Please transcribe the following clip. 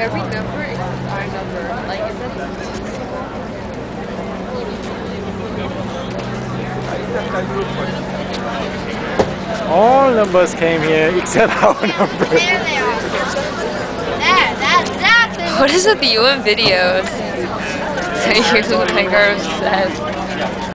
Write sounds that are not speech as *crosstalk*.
every number our number. Like, All numbers came here except *laughs* our number. What is with you have videos? you look like girl said.